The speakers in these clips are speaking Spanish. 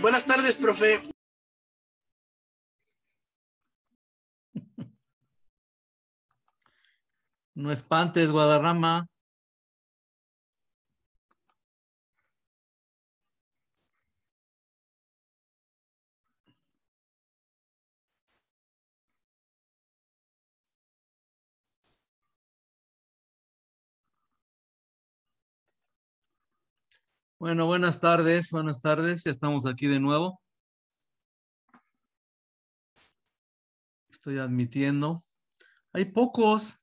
Buenas tardes, profe. No espantes, Guadarrama. Bueno, buenas tardes, buenas tardes. Ya estamos aquí de nuevo. Estoy admitiendo. Hay pocos.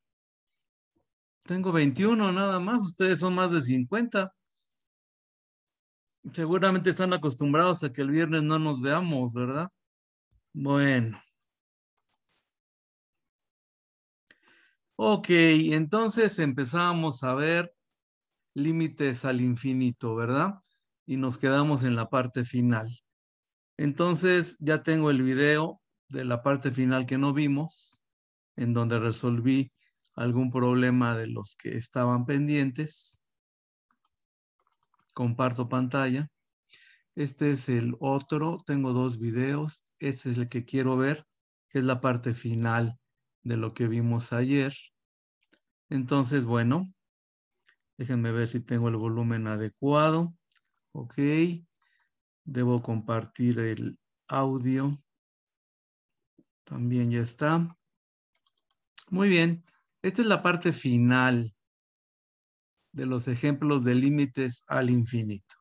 Tengo 21 nada más. Ustedes son más de 50. Seguramente están acostumbrados a que el viernes no nos veamos, ¿verdad? Bueno. Ok, entonces empezamos a ver límites al infinito, ¿verdad? Y nos quedamos en la parte final. Entonces ya tengo el video de la parte final que no vimos, en donde resolví algún problema de los que estaban pendientes. Comparto pantalla. Este es el otro, tengo dos videos. Este es el que quiero ver, que es la parte final de lo que vimos ayer. Entonces, bueno, Déjenme ver si tengo el volumen adecuado. Ok. Debo compartir el audio. También ya está. Muy bien. Esta es la parte final de los ejemplos de límites al infinito.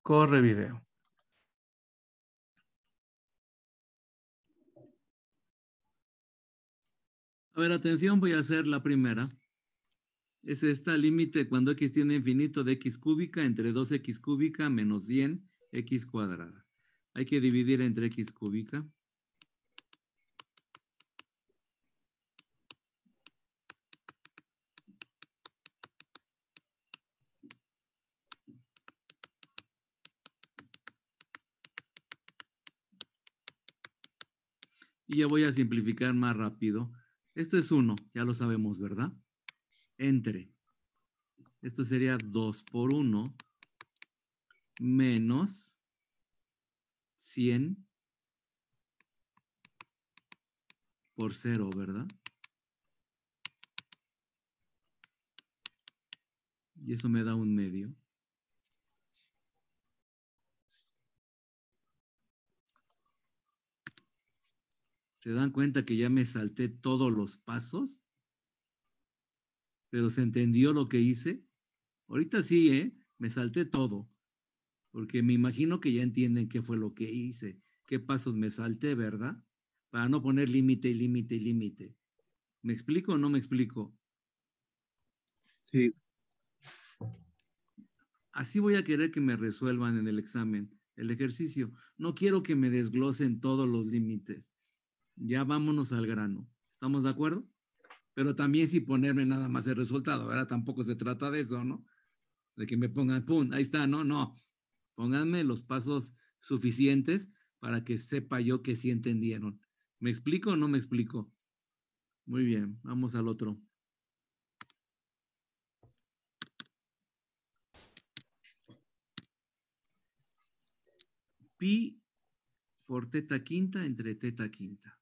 Corre video. A ver, atención, voy a hacer la primera es esta límite cuando x tiene infinito de x cúbica entre 2x cúbica menos 100 x cuadrada. Hay que dividir entre x cúbica. Y ya voy a simplificar más rápido. Esto es 1, ya lo sabemos, ¿verdad? Entre, esto sería 2 por 1 menos 100 por 0, ¿verdad? Y eso me da un medio. ¿Se dan cuenta que ya me salté todos los pasos? Pero se entendió lo que hice. Ahorita sí, ¿eh? Me salté todo, porque me imagino que ya entienden qué fue lo que hice, qué pasos me salté, ¿verdad? Para no poner límite y límite y límite. ¿Me explico o no me explico? Sí. Así voy a querer que me resuelvan en el examen, el ejercicio. No quiero que me desglosen todos los límites. Ya vámonos al grano. ¿Estamos de acuerdo? Pero también sin ponerme nada más el resultado, ¿verdad? Tampoco se trata de eso, ¿no? De que me pongan, ¡pum! Ahí está, no, no. Pónganme los pasos suficientes para que sepa yo que sí entendieron. ¿Me explico o no me explico? Muy bien, vamos al otro. Pi por teta quinta entre teta quinta.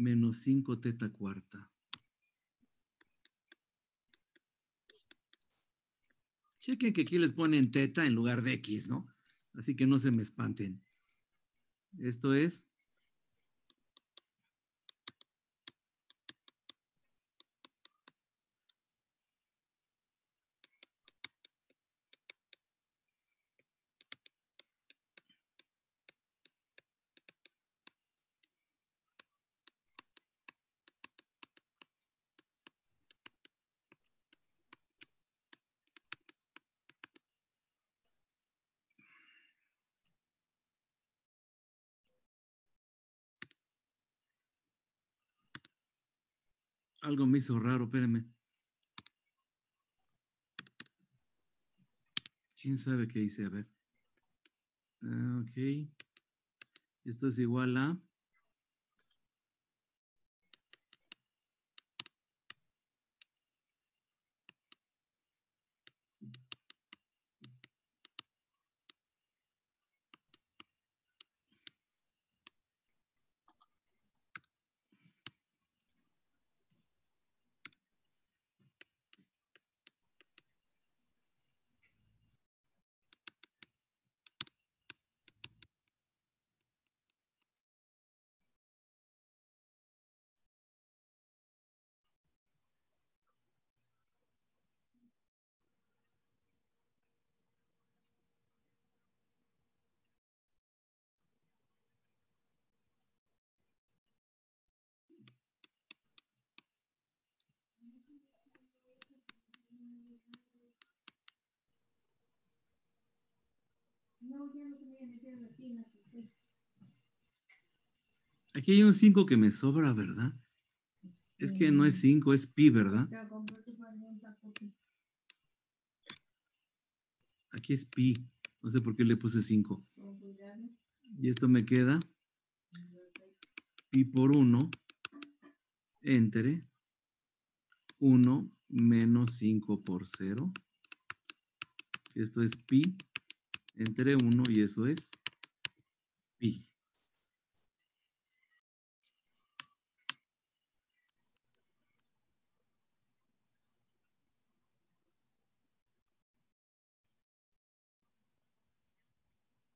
Menos 5 teta cuarta. Chequen que aquí les ponen teta en lugar de x, ¿no? Así que no se me espanten. Esto es algo me hizo raro, espérenme. ¿Quién sabe qué hice? A ver. Ah, ok. Esto es igual a Aquí hay un 5 que me sobra, ¿verdad? Es que no es 5, es pi, ¿verdad? Aquí es pi. No sé por qué le puse 5. Y esto me queda pi por 1 entre 1 menos 5 por 0. Esto es pi entre 1 y eso es pi.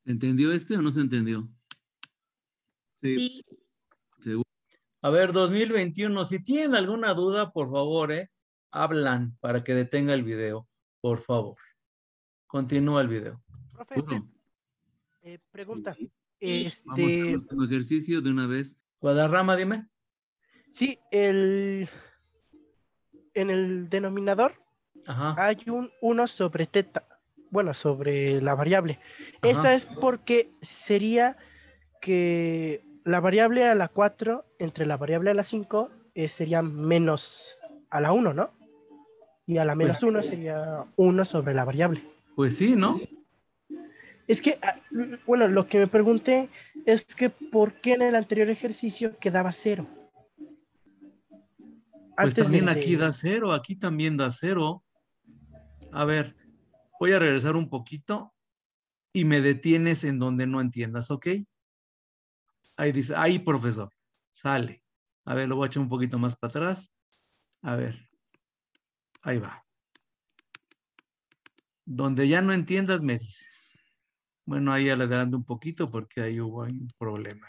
¿Se entendió este o no se entendió? Sí. Seguro. A ver, 2021, si tienen alguna duda, por favor, ¿eh? hablan para que detenga el video, por favor. Continúa el video. Profe, Uno. eh, pregunta. Vamos Este, al último ejercicio de una vez. Guadarrama, dime. sí, el, en el denominador Ajá. hay un 1 sobre teta, bueno, sobre la variable. Ajá. Esa es porque sería que la variable a la 4 entre la variable a la 5 eh, sería menos a la 1, ¿no? Y a la menos Pues- 1 sería 1 sobre la variable. Pues sí, ¿no? Es que, ah, bueno, lo que me pregunté es que ¿por qué en el anterior ejercicio quedaba cero? Pues también de- aquí da cero, aquí también da cero. A ver, voy a regresar un poquito y me detienes en donde no entiendas, ¿ok? Ahí dice, ahí profesor, sale. A ver, lo voy a echar un poquito más para atrás. A ver, ahí va. Donde ya no entiendas, me dices. Bueno, ahí adelante un poquito porque ahí hubo un problema.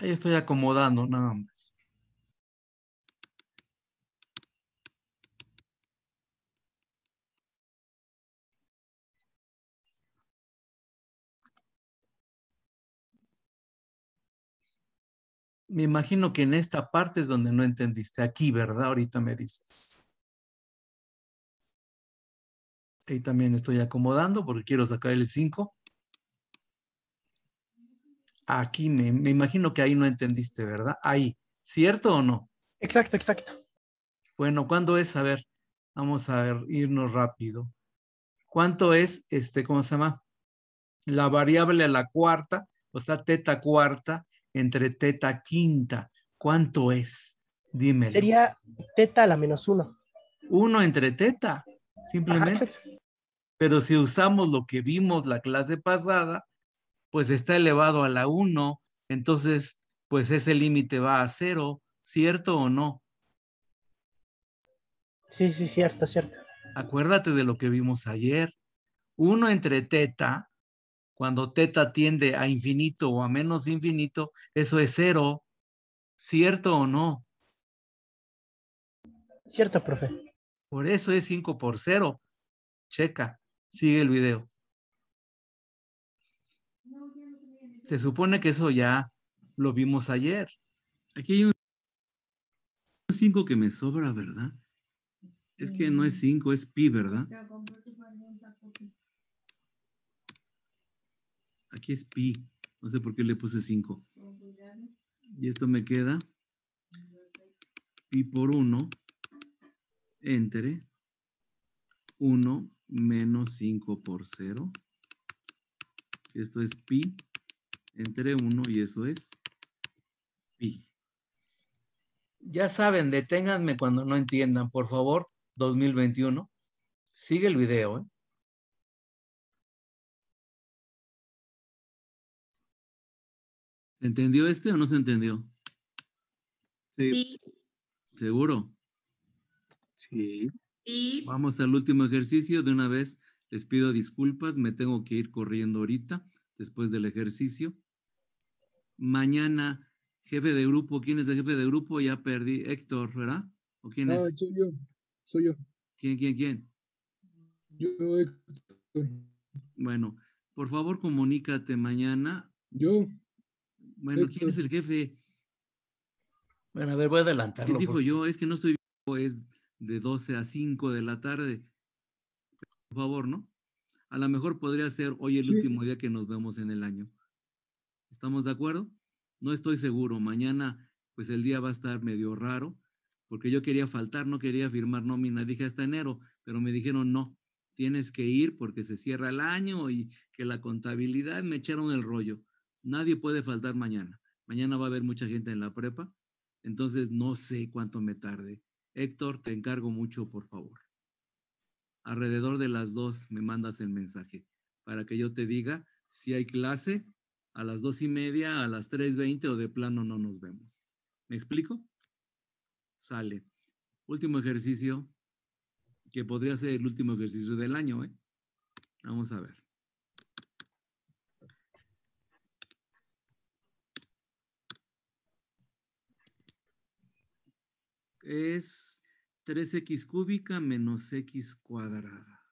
Ahí estoy acomodando nada más. Me imagino que en esta parte es donde no entendiste. Aquí, ¿verdad? Ahorita me dices. Ahí también estoy acomodando porque quiero sacar el 5. Aquí me, me imagino que ahí no entendiste, ¿verdad? Ahí. ¿Cierto o no? Exacto, exacto. Bueno, ¿cuándo es? A ver, vamos a ver, irnos rápido. ¿Cuánto es, este, cómo se llama? La variable a la cuarta, o sea, teta cuarta entre teta quinta. ¿Cuánto es? Dímelo. Sería teta a la menos 1. Uno entre teta, simplemente. Pero si usamos lo que vimos la clase pasada, pues está elevado a la 1, entonces, pues ese límite va a cero, ¿cierto o no? Sí, sí, cierto, cierto. Acuérdate de lo que vimos ayer. 1 entre teta, cuando teta tiende a infinito o a menos infinito, eso es cero, ¿cierto o no? Cierto, profe. Por eso es 5 por 0. Checa, sigue el video. Se supone que eso ya lo vimos ayer. Aquí hay un 5 que me sobra, ¿verdad? Es que no es 5, es pi, ¿verdad? Aquí es pi. No sé por qué le puse 5. Y esto me queda pi por 1 entre 1 menos 5 por 0. Esto es pi entre 1 y eso es pi. Ya saben, deténganme cuando no entiendan, por favor, 2021. Sigue el video, ¿eh? ¿Se entendió este o no se entendió? Sí. Sí, ¿Seguro? Sí. sí, Vamos al último ejercicio. De una vez les pido disculpas. Me tengo que ir corriendo ahorita, después del ejercicio. Mañana, jefe de grupo. ¿Quién es el jefe de grupo? Ya perdí. Héctor, ¿verdad? ¿O quién es? Ah, soy yo, soy yo. ¿Quién, quién, quién? Yo, Héctor. Bueno, por favor, comunícate mañana. yo, Bueno, ¿quién es Héctor. el jefe? Bueno, a ver, voy a ¿Qué adelantarlo. dijo por- yo? Es que no estoy viendo, es de 12 a 5 de la tarde. Por favor, ¿no? A lo mejor podría ser hoy el Sí. último día que nos vemos en el año. ¿Estamos de acuerdo? No estoy seguro. Mañana, pues el día va a estar medio raro, porque yo quería faltar, no quería firmar nómina. Dije hasta enero, pero me dijeron no, tienes que ir porque se cierra el año y que la contabilidad me echaron el rollo. Nadie puede faltar mañana. Mañana va a haber mucha gente en la prepa, entonces no sé cuánto me tarde. Héctor, te encargo mucho, por favor. Alrededor de las dos me mandas el mensaje para que yo te diga si hay clase a las dos y media, a las tres veinte o de plano no nos vemos. ¿Me explico? Sale. Último ejercicio, que podría ser el último ejercicio del año, ¿eh? Vamos a ver. Es 3x cúbica menos x cuadrada.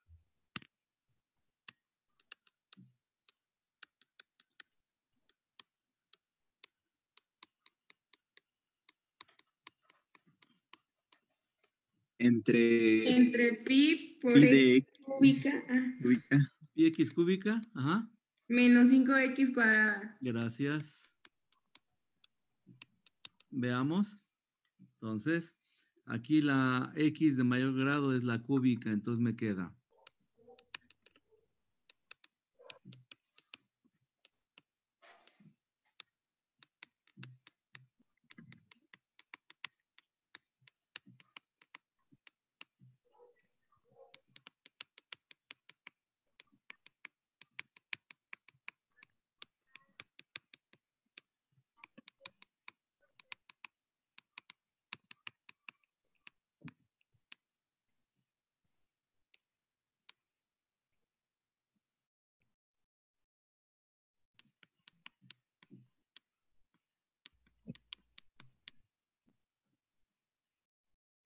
Entre entre pi por pi x de x cúbica cúbica Pi x cúbica, ajá. menos 5x cuadrada. Gracias. Veamos. Entonces, aquí la x de mayor grado es la cúbica, entonces me queda.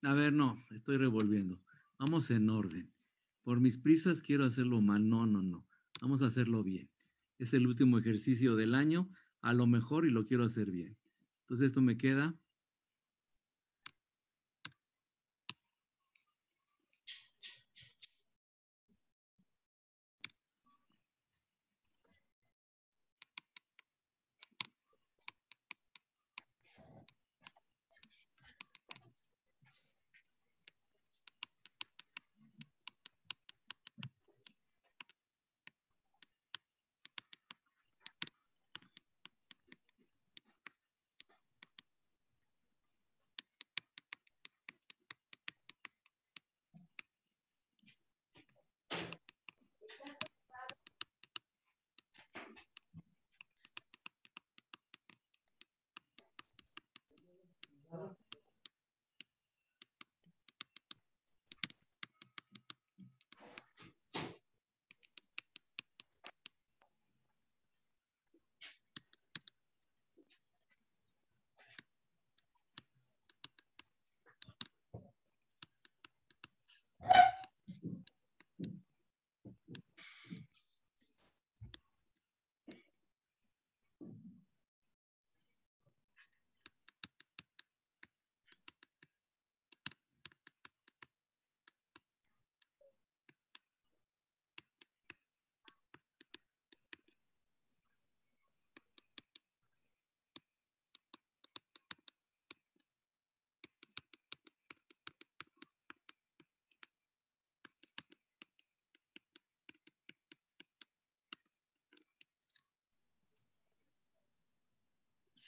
A no, estoy revolviendo. Vamos en orden. Por mis prisas quiero hacerlo mal. No, no, no. Vamos a hacerlo bien. Es el último ejercicio del año, a lo mejor, y lo quiero hacer bien. Entonces esto me queda.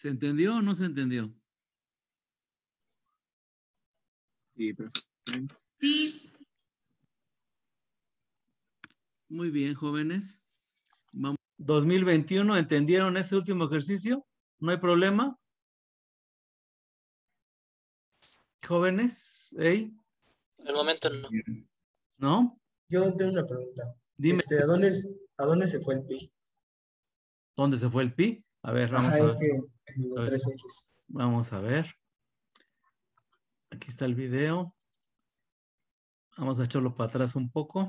¿Se entendió o no se entendió? Sí, profe. Sí. Muy bien, jóvenes. Vamos. 2021, ¿entendieron ese último ejercicio? ¿No hay problema? Jóvenes, ¿eh? Por el momento no. ¿No? Yo tengo una pregunta. Dime, Este, ¿a, dónde, ¿A dónde se fue el pi? ¿dónde se fue el pi? A ver, vamos Ajá, a es que en A lo ver. 3X. Vamos a ver. Aquí está el video. Vamos a echarlo para atrás un poco.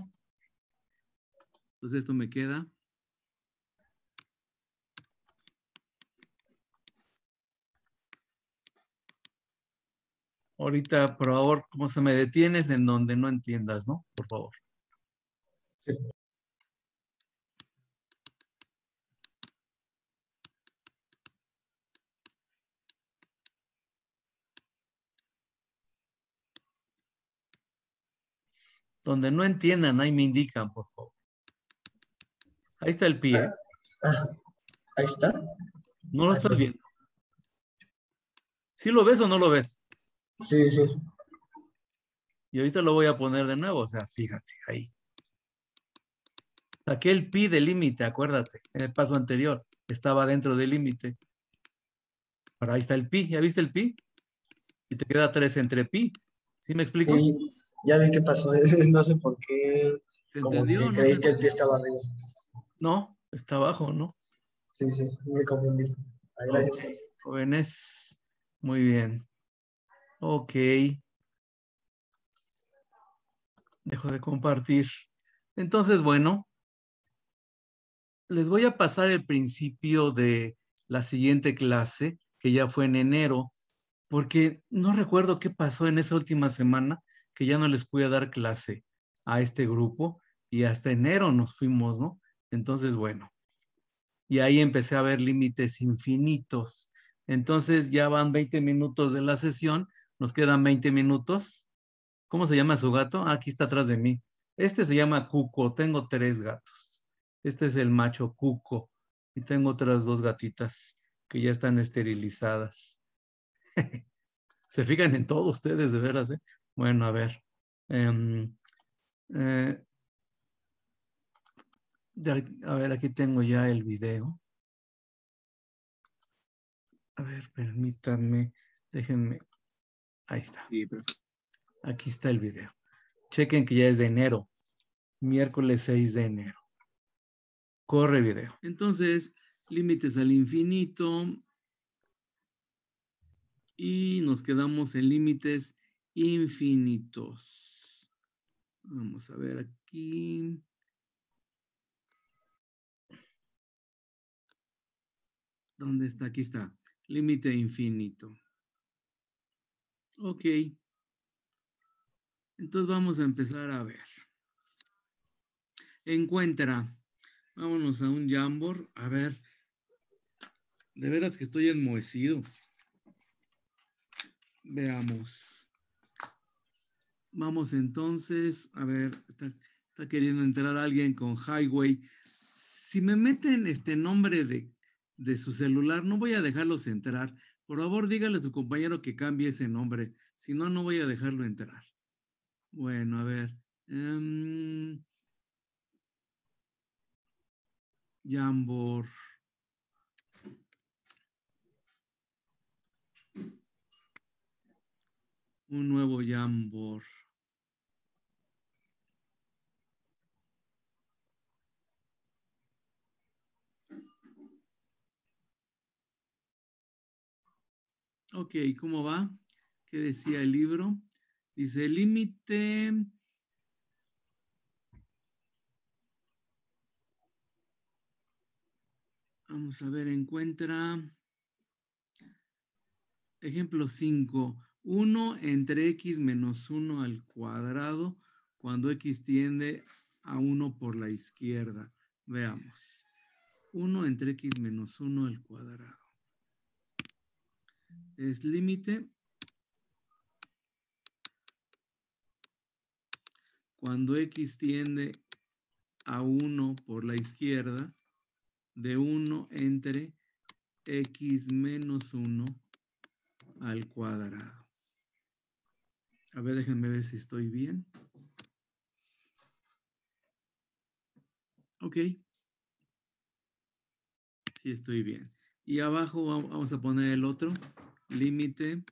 Entonces esto me queda. Ahorita, por favor, ¿cómo se me detienes en donde no entiendas, no? Por favor. Donde no entiendan, ahí me indican, por favor. Ahí está el pie. Ah, ahí está. ¿No lo Ah, estás viendo? ¿Sí lo ves o no lo ves? Sí, sí. Y ahorita lo voy a poner de nuevo, o sea, fíjate, ahí. Saqué el pi del límite, acuérdate, en el paso anterior, estaba dentro del límite. Ahora ahí está el pi, ¿ya viste el pi? Y te queda 3 entre pi. ¿Sí me explico? Sí, ya vi qué pasó. No sé por qué. ¿Se Como entendió que no creí que el pie estaba arriba. No, está abajo, ¿no? Sí, sí, me confundí. Gracias. Jóvenes, muy bien. Ok. Dejo de compartir. Entonces, bueno, les voy a pasar el principio de la siguiente clase, que ya fue en enero, porque no recuerdo qué pasó en esa última semana, que ya no les pude dar clase a este grupo y hasta enero nos fuimos, ¿no? Entonces, bueno, y ahí empecé a ver límites infinitos. Entonces ya van 20 minutos de la sesión, nos quedan 20 minutos. ¿Cómo se llama su gato? Ah, aquí está atrás de mí. Este se llama Cuco, tengo tres gatos. Este es el macho Cuco y tengo otras dos gatitas que ya están esterilizadas. se fijan en todo ustedes, de veras, ¿eh? Bueno, a ver. Em, eh, a ver, aquí tengo ya el video. A ver, permítanme, déjenme. Ahí está. Aquí está el video. Chequen que ya es de enero. Miércoles 6 de enero. Corre video. Entonces, límites al infinito. Y nos quedamos en límites infinitos. Vamos a ver aquí. ¿Dónde está? Aquí está. Límite infinito. Ok. Entonces vamos a empezar a ver. Encuentra. Vámonos a un Jamboard. A ver. De veras que estoy enmohecido. Veamos. Vamos entonces. A ver, está, queriendo entrar alguien con Highway. Si me meten este nombre de, de su celular, no voy a dejarlos entrar. Por favor, dígale a su compañero que cambie ese nombre. Si no, no voy a dejarlo entrar. Bueno, a ver. em, Jamboard. Un nuevo Jamboard. Ok, ¿cómo va? ¿Qué decía el libro? Dice límite. Vamos a ver, encuentra. Ejemplo 5. 1 entre x menos 1 al cuadrado cuando x tiende a 1 por la izquierda. Veamos. 1 entre x menos 1 al cuadrado. Es límite cuando x tiende a 1 por la izquierda de 1 entre x menos 1 al cuadrado. A ver, déjenme ver si estoy bien. Ok. Sí, estoy bien. Y abajo va- vamos a poner el otro. Límite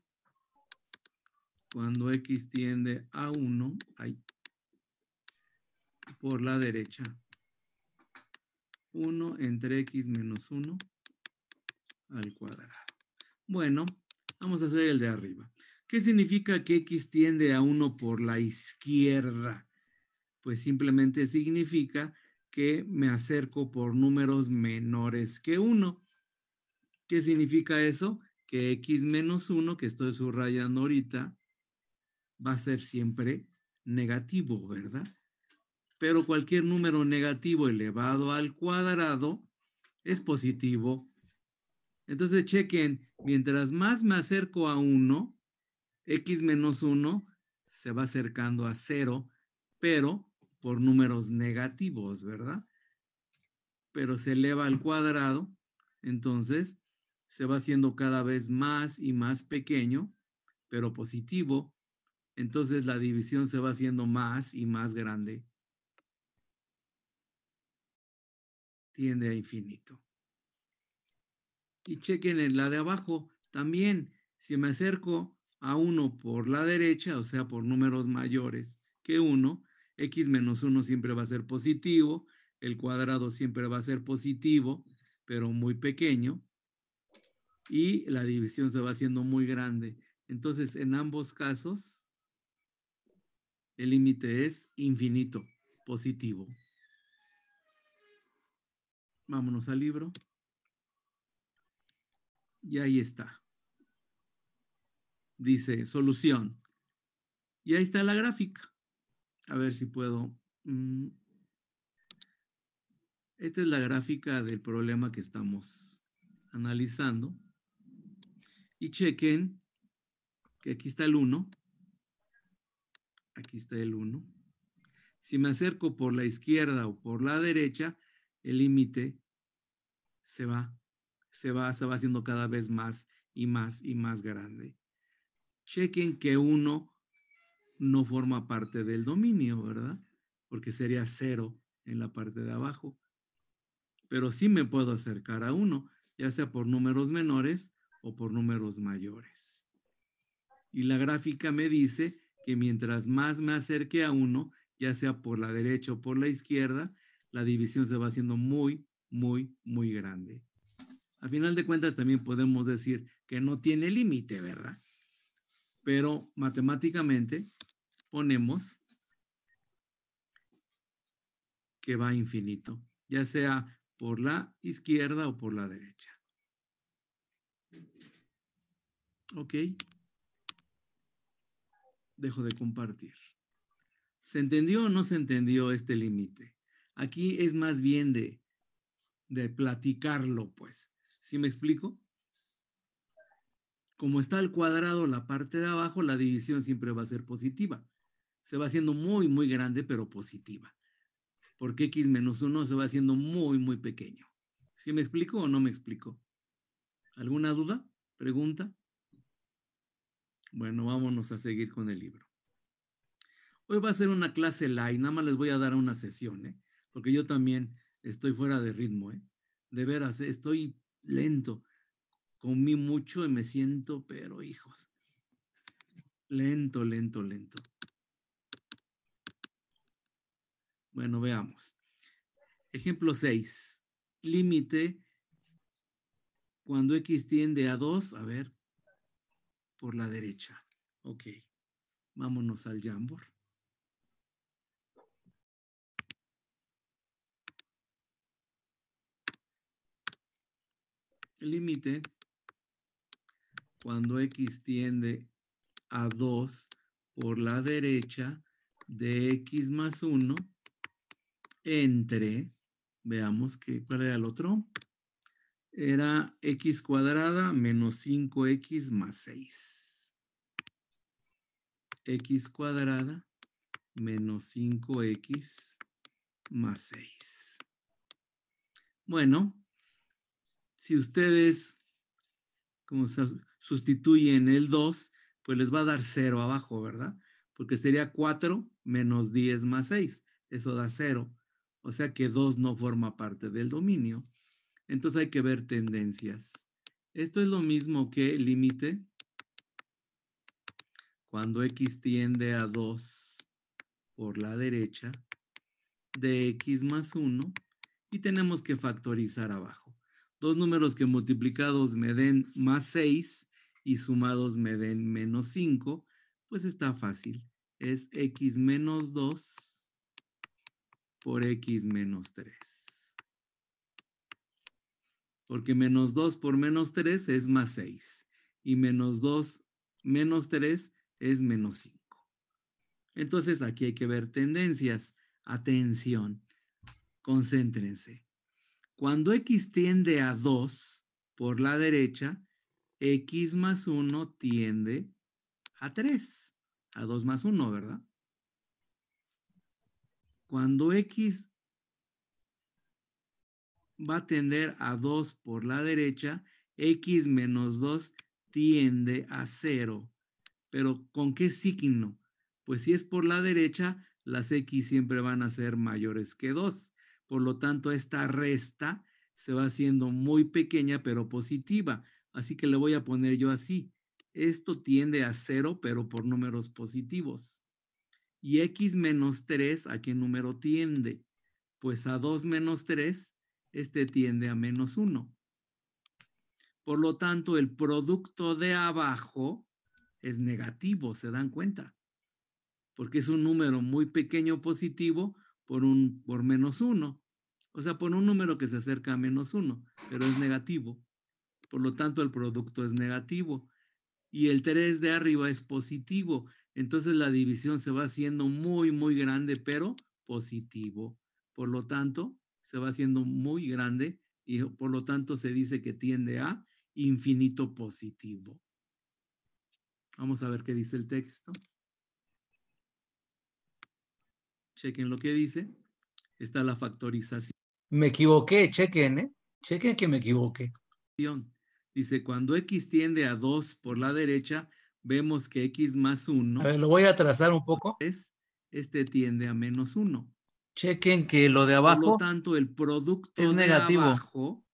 cuando x tiende a 1 ahí, por la derecha. 1 entre x menos 1 al cuadrado. Bueno, vamos a hacer el de arriba. ¿Qué significa que x tiende a 1 por la izquierda? Pues simplemente significa que me acerco por números menores que 1. ¿Qué significa eso? Que x menos 1, que estoy subrayando ahorita, va a ser siempre negativo, ¿verdad? Pero cualquier número negativo elevado al cuadrado es positivo. Entonces chequen, mientras más me acerco a 1, x menos 1 se va acercando a 0, pero por números negativos, ¿verdad? Pero se eleva al cuadrado, entonces se va haciendo cada vez más y más pequeño, pero positivo. Entonces la división se va haciendo más y más grande. Tiende a infinito. Y chequen en la de abajo también. Si me acerco a 1 por la derecha, o sea, por números mayores que 1, x menos 1 siempre va a ser positivo, el cuadrado siempre va a ser positivo, pero muy pequeño, y la división se va haciendo muy grande. Entonces, en ambos casos, el límite es infinito, positivo. Vámonos al libro. Y ahí está. Dice solución. Y ahí está la gráfica. A ver si puedo. mm. Esta es la gráfica del problema que estamos analizando. Y chequen que aquí está el 1. Aquí está el 1. Si me acerco por la izquierda o por la derecha, el límite se va, se va, se va haciendo cada vez más y más y más grande. Chequen que 1 no forma parte del dominio, ¿verdad? Porque sería 0 en la parte de abajo. Pero sí me puedo acercar a 1, ya sea por números menores o por números mayores. Y la gráfica me dice que mientras más me acerque a 1, ya sea por la derecha o por la izquierda, la división se va haciendo muy, muy, muy grande. A final de cuentas también podemos decir que no tiene límite, ¿verdad? Pero matemáticamente ponemos que va infinito, ya sea por la izquierda o por la derecha. Ok. Dejo de compartir. ¿Se entendió o no se entendió este límite? Aquí es más bien de, de platicarlo, pues. ¿Sí me explico? Como está el cuadrado, la parte de abajo, la división siempre va a ser positiva. Se va haciendo muy, muy grande, pero positiva. Porque x menos 1 se va haciendo muy, muy pequeño. ¿Sí me explico o no me explico? ¿Alguna duda? ¿Pregunta? Bueno, vámonos a seguir con el libro. Hoy va a ser una clase live, nada más les voy a dar una sesión, ¿eh? porque yo también estoy fuera de ritmo, ¿eh? de veras, estoy lento, comí mucho y me siento, pero hijos, lento, lento, lento. Bueno, veamos. Ejemplo 6. Límite cuando x tiende a 2, a ver, por la derecha. Ok. Vámonos al Jamboard. límite cuando x tiende a 2 por la derecha de x más 1 entre, veamos que, cuál era el otro, era x cuadrada menos 5x más 6. x cuadrada menos 5x más 6. Bueno, si ustedes como sustituyen el 2, pues les va a dar 0 abajo, ¿verdad? Porque sería 4 menos 10 más 6. Eso da 0. O sea que 2 no forma parte del dominio. Entonces hay que ver tendencias. Esto es lo mismo que límite cuando x tiende a 2 por la derecha de x más 1 y tenemos que factorizar abajo. Dos números que multiplicados me den más 6 y sumados me den menos 5, pues está fácil. Es x menos 2 por x menos 3. Porque menos 2 por menos 3 es más 6. Y menos 2 menos 3 es menos 5. Entonces aquí hay que ver tendencias. Atención, concéntrense. Cuando x tiende a 2 por la derecha, x más 1 tiende a 3. A 2 más 1, ¿verdad? Cuando x va a tender a 2 por la derecha, x menos 2 tiende a 0. Pero ¿con qué signo? Pues si es por la derecha, las x siempre van a ser mayores que 2. Por lo tanto, esta resta se va haciendo muy pequeña, pero positiva. Así que le voy a poner yo así. Esto tiende a 0, pero por números positivos. Y x menos 3, ¿a qué número tiende? Pues a 2 menos 3, este tiende a menos 1. Por lo tanto, el producto de abajo es negativo, ¿se dan cuenta? Porque es un número muy pequeño positivo por, un, por menos 1. O sea, por un número que se acerca a menos 1, pero es negativo. Por lo tanto, el producto es negativo. Y el 3 de arriba es positivo. Entonces la división se va haciendo muy, muy grande, pero positivo. Por lo tanto, se va haciendo muy grande y por lo tanto se dice que tiende a infinito positivo. Vamos a ver qué dice el texto. Chequen lo que dice. Está la factorización. Me equivoqué, chequen, ¿eh? Chequen que me equivoqué. Dice, cuando x tiende a 2 por la derecha, vemos que x más 1 A ver, lo voy a trazar un poco. es, este tiende a menos 1. Chequen que lo de Por lo abajo, tanto, el producto es de negativo. abajo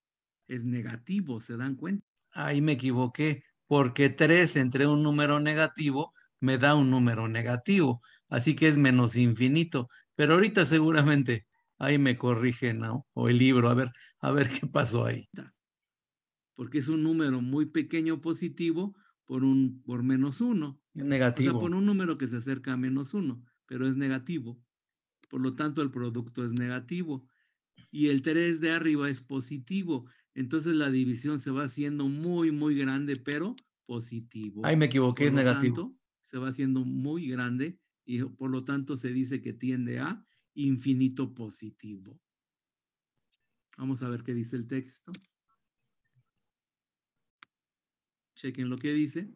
es negativo, ¿se dan cuenta? ahí me equivoqué, porque 3 entre un número negativo me da un número negativo, así que es menos infinito. Pero ahorita seguramente ahí me corrigen, ¿no? O el libro, a ver, a ver qué pasó ahí. Porque es un número muy pequeño positivo por, un, por menos 1. O sea, Negativo. por un número que se acerca a menos 1, pero es negativo. Por lo tanto, el producto es negativo. Y el 3 de arriba es positivo. Entonces la división se va haciendo muy, muy grande, pero positivo. Ahí me equivoqué, es Por negativo. tanto, se va haciendo muy grande y por lo tanto se dice que tiende a infinito positivo. Vamos a ver qué dice el texto. Chequen lo que dice.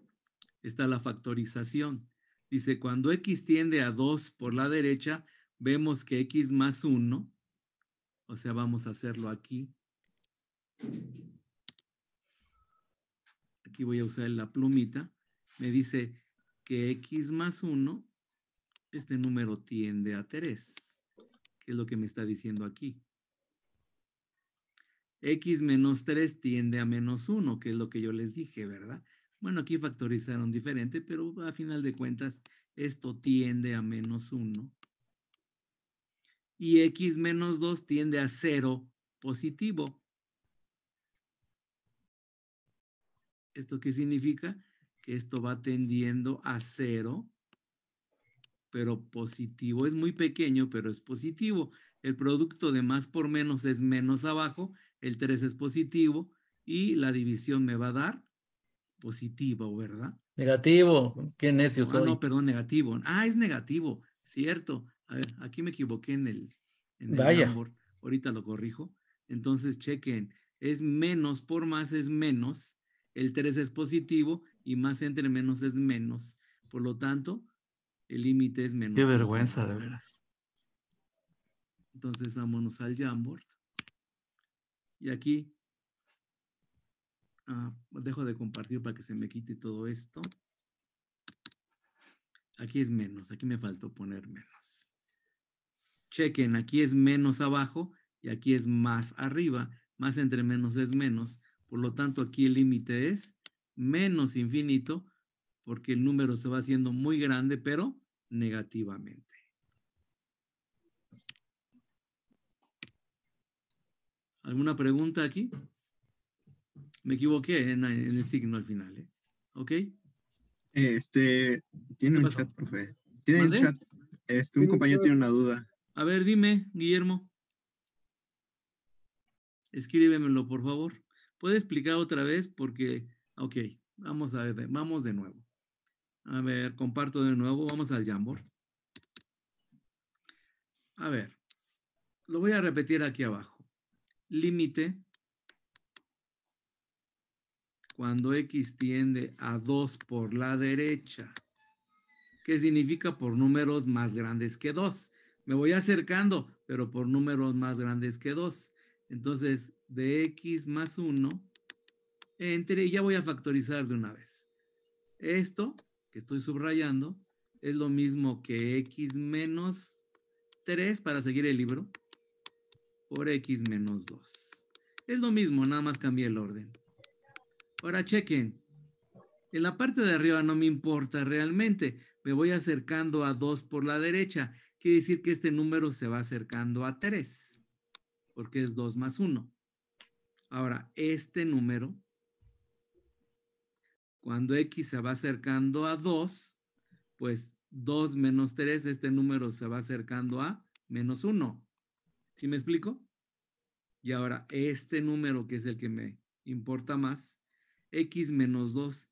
Está la factorización. Dice, cuando x tiende a 2 por la derecha, vemos que x más 1, o sea, vamos a hacerlo aquí. Aquí voy a usar la plumita. Me dice que x más 1, este número tiende a 3, que es lo que me está diciendo aquí. x menos 3 tiende a menos 1, que es lo que yo les dije, ¿verdad? Bueno, aquí factorizaron diferente, pero a final de cuentas, esto tiende a menos 1. Y x menos 2 tiende a 0 positivo. ¿Esto qué significa? Que esto va tendiendo a 0, pero positivo. Es muy pequeño, pero es positivo. El producto de más por menos es menos abajo, el 3 es positivo y la división me va a dar positivo, ¿verdad? Negativo. Qué necio Ah, soy. no, perdón, negativo. Ah, es negativo, cierto. A ver, aquí me equivoqué en el, en el Vaya. Jamboard. Ahorita lo corrijo. Entonces, chequen, es menos por más es menos, el 3 es positivo y más entre menos es menos. Por lo tanto, el límite es menos. Qué vergüenza, de veras. Entonces, vámonos al Jamboard. Y aquí Ah, dejo de compartir para que se me quite todo esto. Aquí es menos, aquí me faltó poner menos. Chequen, aquí es menos abajo y aquí es más arriba. Más entre menos es menos. Por lo tanto, aquí el límite es menos infinito porque el número se va haciendo muy grande, pero negativamente. ¿Alguna pregunta aquí? Me equivoqué en, en el signo al final, ¿eh? ¿Ok? Este, tiene ¿Qué un pasó? chat, profe. Tiene un chat. Este, un compañero tiene una duda. A ver, dime, Guillermo. Escríbemelo, por favor. ¿Puede explicar otra vez? Porque, ok, vamos a ver, vamos de nuevo. A ver, comparto de nuevo, vamos al Jamboard. A ver, lo voy a repetir aquí abajo. Límite cuando x tiende a 2 por la derecha. ¿Qué significa por números más grandes que 2? Me voy acercando, pero por números más grandes que 2. Entonces, de x más 1, entre, ya voy a factorizar de una vez. Esto que estoy subrayando es lo mismo que x menos 3 para seguir el libro por x menos 2. Es lo mismo, nada más cambié el orden. Ahora chequen. En la parte de arriba no me importa realmente. Me voy acercando a 2 por la derecha. Quiere decir que este número se va acercando a 3. Porque es 2 más 1. Ahora, este número, cuando x se va acercando a 2, pues 2 menos 3, este número se va acercando a menos 1. ¿Sí me explico? Y ahora, este número, que es el que me importa más, x menos 2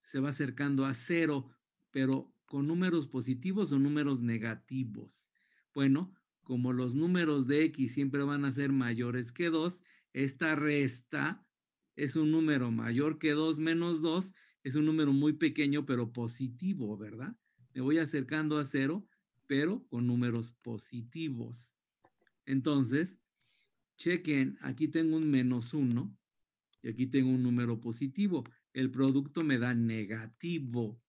se va acercando a 0, pero con números positivos o números negativos. Bueno, como los números de x siempre van a ser mayores que 2, esta resta es un número mayor que 2 menos 2, es un número muy pequeño pero positivo, ¿verdad? Me voy acercando a 0, pero con números positivos. Entonces, chequen, aquí tengo un menos 1 y aquí tengo un número positivo. El producto me da negativo.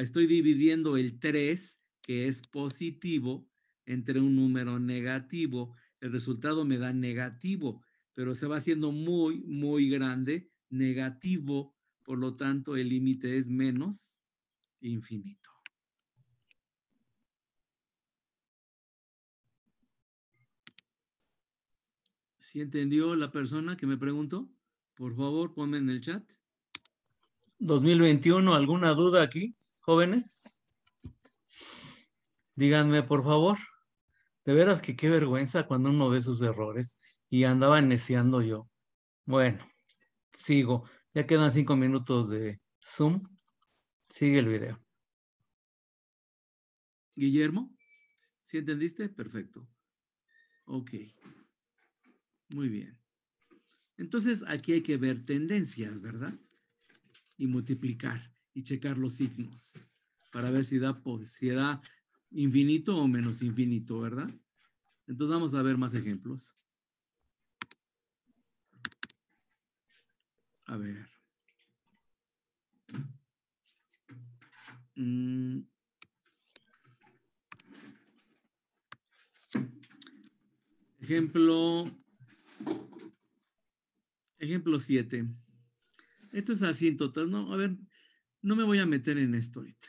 Estoy dividiendo el 3, que es positivo, entre un número negativo. El resultado me da negativo, pero se va haciendo muy, muy grande, negativo. Por lo tanto, el límite es menos infinito. ¿Sí entendió la persona que me preguntó? Por favor, ponme en el chat. 2021, ¿alguna duda aquí, jóvenes? Díganme, por favor. De veras que qué vergüenza cuando uno ve sus errores y andaba neciando yo. Bueno, sigo. Ya quedan cinco minutos de Zoom. Sigue el video. Guillermo, ¿sí entendiste? Perfecto. Ok. Muy bien. Entonces aquí hay que ver tendencias, ¿verdad? Y multiplicar y checar los signos para ver si da, si da infinito o menos infinito, ¿verdad? Entonces vamos a ver más ejemplos. A ver. Mm. Ejemplo, ejemplo 7. Esto es así en total. No, a ver, no me voy a meter en esto ahorita.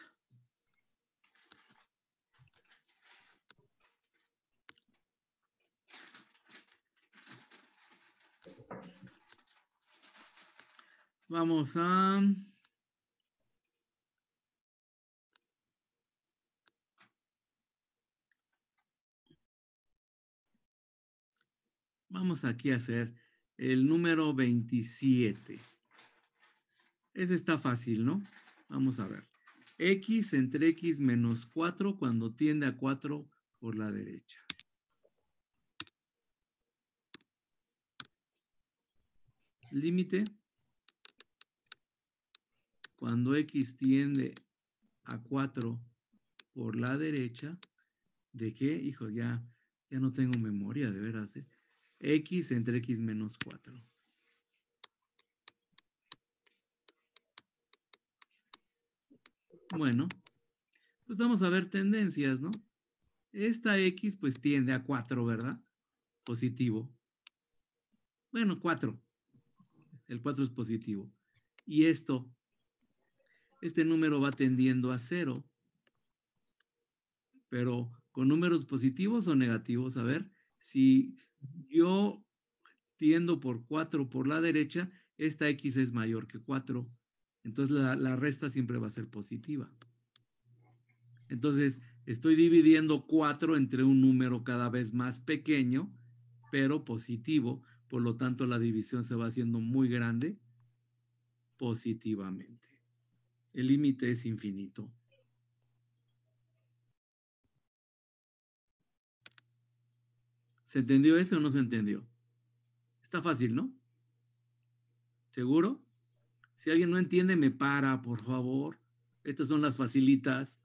Vamos a... Vamos aquí a hacer el número 27. Ese está fácil, ¿no? Vamos a ver. X entre X menos 4 cuando tiende a 4 por la derecha. Límite. Cuando X tiende a 4 por la derecha. ¿De qué? Hijo, ya, ya no tengo memoria, de veras. ¿eh? X entre X menos 4. Bueno, pues vamos a ver tendencias, ¿no? Esta X pues tiende a 4, ¿verdad? Positivo. Bueno, 4. El 4 es positivo. Y esto, este número va tendiendo a 0. Pero con números positivos o negativos, a ver, si yo tiendo por 4 por la derecha, esta X es mayor que 4. Entonces la, resta siempre va a ser positiva. Entonces, estoy dividiendo 4 entre un número cada vez más pequeño, pero positivo. Por lo tanto, la división se va haciendo muy grande positivamente. El límite es infinito. ¿Se entendió eso o no se entendió? Está fácil, ¿no? ¿Seguro? Si alguien no entiende, me para, por favor. Estas son las facilitas.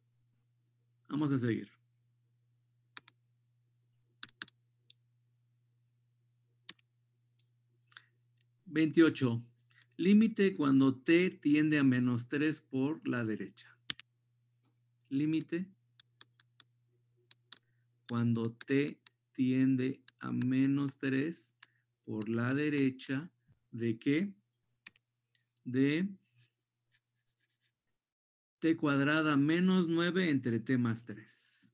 Vamos a seguir. Veintiocho. Límite cuando t tiende a menos 3 por la derecha. Límite cuando t tiende a menos 3 por la derecha de qué? De t cuadrada menos 9 entre t más 3.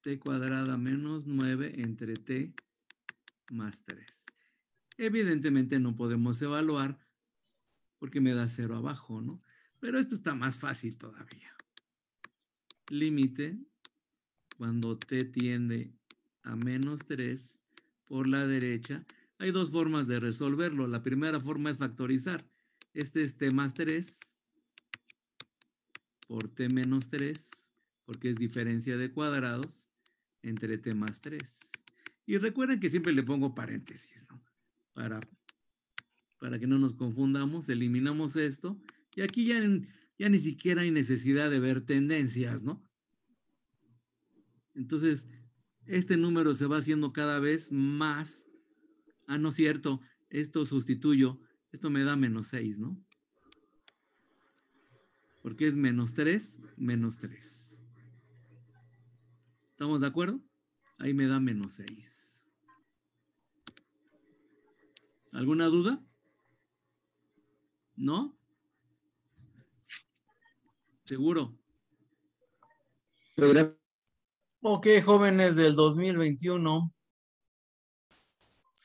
t cuadrada menos 9 entre t más 3. Evidentemente no podemos evaluar porque me da 0 abajo, ¿no? Pero esto está más fácil todavía. Límite cuando t tiende a menos 3 por la derecha. Hay dos formas de resolverlo. La primera forma es factorizar. Este es t más 3 por t menos 3, porque es diferencia de cuadrados entre t más 3. Y recuerden que siempre le pongo paréntesis, ¿no? Para, para que no nos confundamos, eliminamos esto. Y aquí ya, ya ni siquiera hay necesidad de ver tendencias, ¿no? Entonces, este número se va haciendo cada vez más. Ah, no es cierto, esto sustituyo, esto me da menos 6, ¿no? Porque es menos 3, menos 3. ¿Estamos de acuerdo? Ahí me da menos 6. ¿Alguna duda? ¿No? ¿Seguro? Ok, jóvenes del 2021.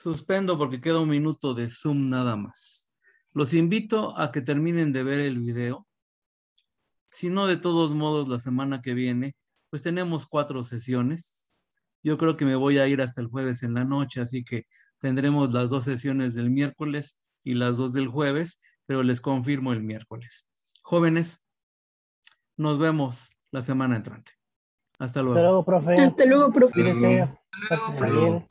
Suspendo porque queda un minuto de Zoom nada más. Los invito a que terminen de ver el video. Si no, de todos modos, la semana que viene, pues tenemos cuatro sesiones. Yo creo que me voy a ir hasta el jueves en la noche, así que tendremos las dos sesiones del miércoles y las dos del jueves, pero les confirmo el miércoles. Jóvenes, nos vemos la semana entrante. Hasta luego. Hasta luego, profe. Hasta luego, profe. Cuídense. Pásenla bien.